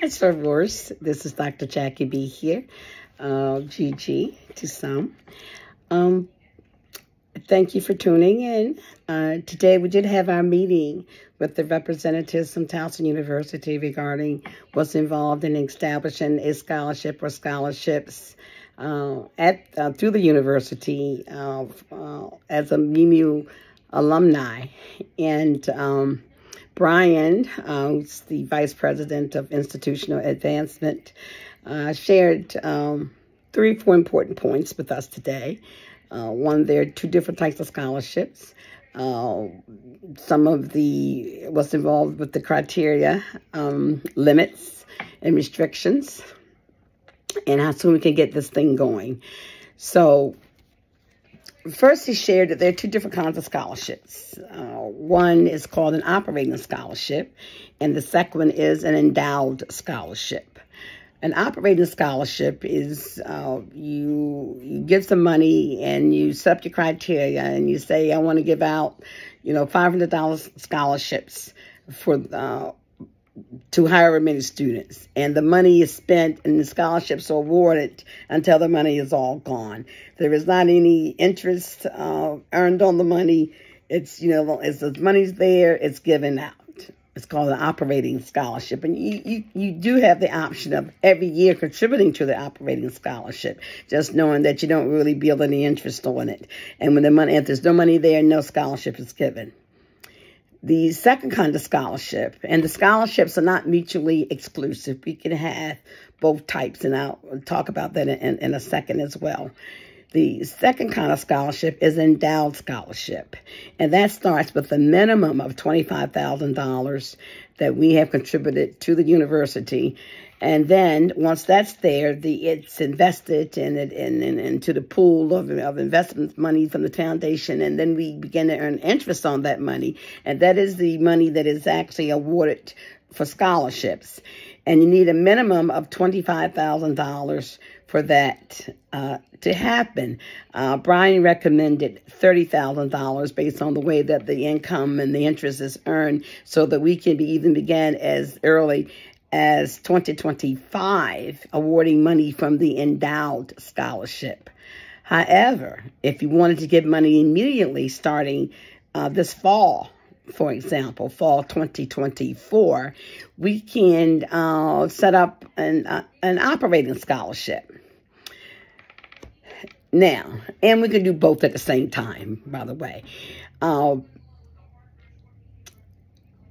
Hi, Star Wars. This is Dr. Jaky B here, uh, GG to some. Um, thank you for tuning in. Uh, today we did have our meeting with the representatives from Towson University regarding what's involved in establishing a scholarship or scholarships uh, at uh, through the university uh, uh, as a Mu Mu alumni. And um, Brian, uh, who's the Vice President of Institutional Advancement, uh, shared um, three, four important points with us today. Uh, one, there are two different types of scholarships. Uh, some of the what's involved with the criteria, um, limits, and restrictions, and how soon we can get this thing going. So First, he shared that there are two different kinds of scholarships. Uh, one is called an operating scholarship, and the second one is an endowed scholarship. An operating scholarship is uh, you you get some money and you set up your criteria and you say I want to give out, you know, five hundred dollars scholarships for uh, to hire many students. And the money is spent and the scholarships are awarded until the money is all gone. There is not any interest uh, earned on the money. It's, you know, as the money's there, it's given out. It's called an operating scholarship. And you, you, you do have the option of every year contributing to the operating scholarship, just knowing that you don't really build any interest on it. And when the money, if there's no money there, no scholarship is given the second kind of scholarship, and the scholarships are not mutually exclusive. We can have both types, and I'll talk about that in, in a second as well. The second kind of scholarship is endowed scholarship, and that starts with a minimum of $25,000 that we have contributed to the university and then once that's there, the it's invested in it in, in, into the pool of, of investment money from the foundation, and then we begin to earn interest on that money, and that is the money that is actually awarded for scholarships. And you need a minimum of twenty five thousand dollars for that uh, to happen. Uh, Brian recommended $30,000 based on the way that the income and the interest is earned so that we can be even begin as early as 2025, awarding money from the endowed scholarship. However, if you wanted to give money immediately starting uh, this fall, for example, fall 2024, we can uh, set up an, uh, an operating scholarship. Now, and we can do both at the same time, by the way. Uh,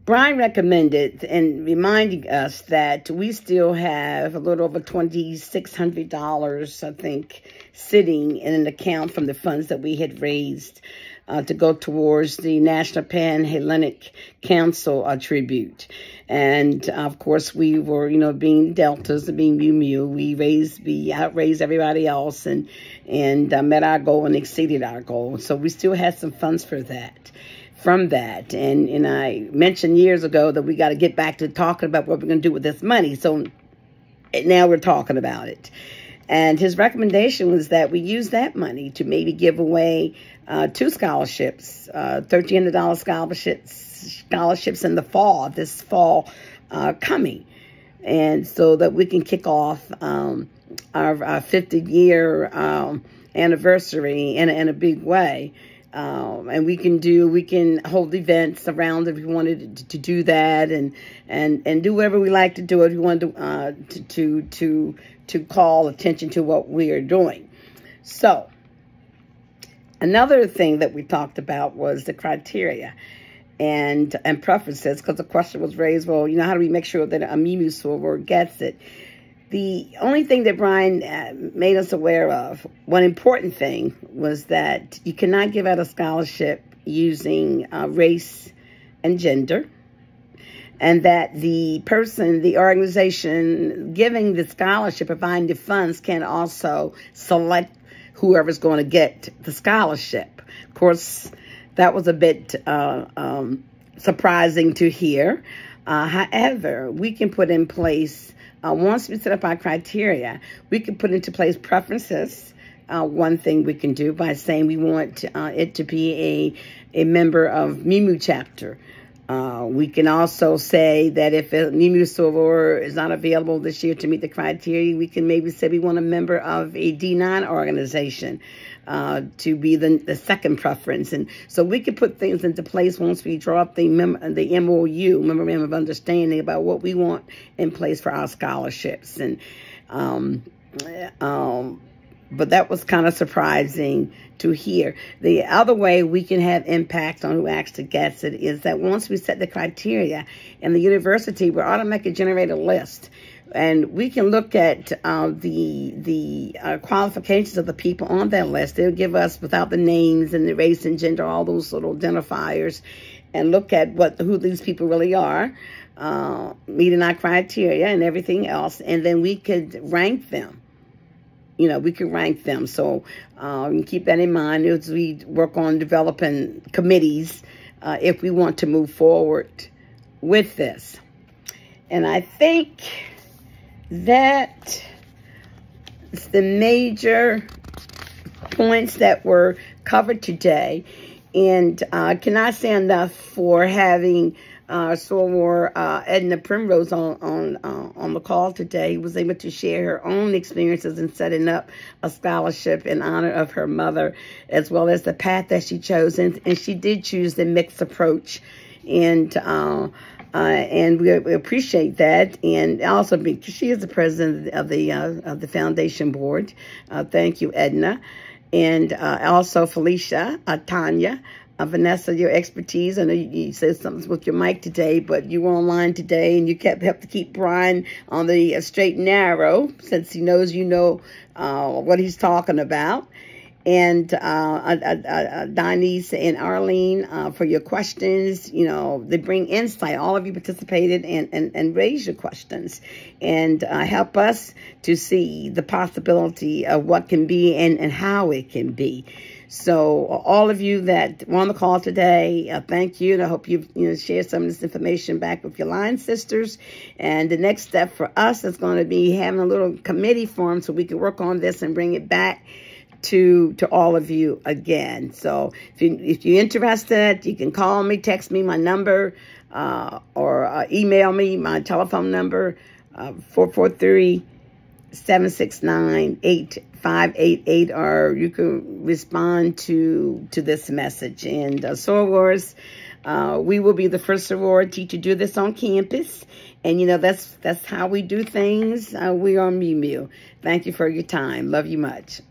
Brian recommended and reminding us that we still have a little over $2,600, I think, sitting in an account from the funds that we had raised uh, to go towards the National Pan Hellenic Council uh, tribute. And of course, we were, you know, being Deltas and being Mu Mu, we raised, we outraised everybody else and, and uh, met our goal and exceeded our goal. So we still had some funds for that from that. And, and I mentioned years ago that we got to get back to talking about what we're going to do with this money. So now we're talking about it. And his recommendation was that we use that money to maybe give away uh, two scholarships, uh, $1,300 scholarships, scholarships in the fall, this fall uh, coming. And so that we can kick off um, our, our 50 year um, anniversary in, in a big way. Um, and we can do we can hold events around if we wanted to, to, do that and and and do whatever we like to do if we want to, uh, to to to to call attention to what we are doing. So another thing that we talked about was the criteria. And and preferences because the question was raised well you know how do we make sure that a Mu Mu server gets it the only thing that Brian uh, made us aware of, one important thing, was that you cannot give out a scholarship using uh, race and gender, and that the person, the organization giving the scholarship, providing the funds, can also select whoever's going to get the scholarship. Of course, that was a bit uh, um, surprising to hear. Uh, however, we can put in place uh, once we set up our criteria, we can put into place preferences. Uh, one thing we can do by saying we want uh, it to be a, a member of Mu Mu chapter. Uh, we can also say that if new soror is not available this year to meet the criteria, we can maybe say we want a member of a D9 organization uh, to be the, the second preference. And so we can put things into place once we draw up the, mem the MOU, Memorandum of Understanding, about what we want in place for our scholarships. And um, um, but that was kind of surprising to hear. The other way we can have impact on who actually gets it is that once we set the criteria in the university, we're automatically generate a list. And we can look at uh, the the uh, qualifications of the people on that list. They'll give us without the names and the race and gender, all those little identifiers, and look at what who these people really are, uh, meeting our criteria and everything else. And then we could rank them you know, we could rank them. So um, keep that in mind as we work on developing committees uh, if we want to move forward with this. And I think that the major points that were covered today. And uh, I say enough for having uh, soror uh, Edna Primrose on on uh, on the call today was able to share her own experiences in setting up a scholarship in honor of her mother, as well as the path that she chose, and, and she did choose the mixed approach, and. Uh, uh, and we, appreciate that. And also, because she is the president of the uh, of the foundation board. Uh, thank you, Edna, and uh, also Felicia, uh, Tanya, uh, Vanessa, your expertise. I know you, you, said something with your mic today, but you were online today and you kept have to keep Brian on the straight and narrow since he knows you know what he's talking about. And uh, uh, uh, Denise and Arlene for your questions. You know, they bring insight. All of you participated and, and, and raised your questions and help us to see the possibility of what can be and, and how it can be. So all of you that were on the call today, uh, thank you. And I hope you've you know, some of this information back with your line sisters. And the next step for us is going to be having a little committee form so we can work on this and bring it back to to all of you again. So if, you, if you're interested, you can call me, text me my number, uh, or uh, email me my telephone number, uh, 443 769 8588 or you can respond to to this message. And uh, sorors uh, we will be the first sorority to do this on campus. And you know that's that's how we do things. Uh, we are Mu Mu. Thank you for your time. Love you much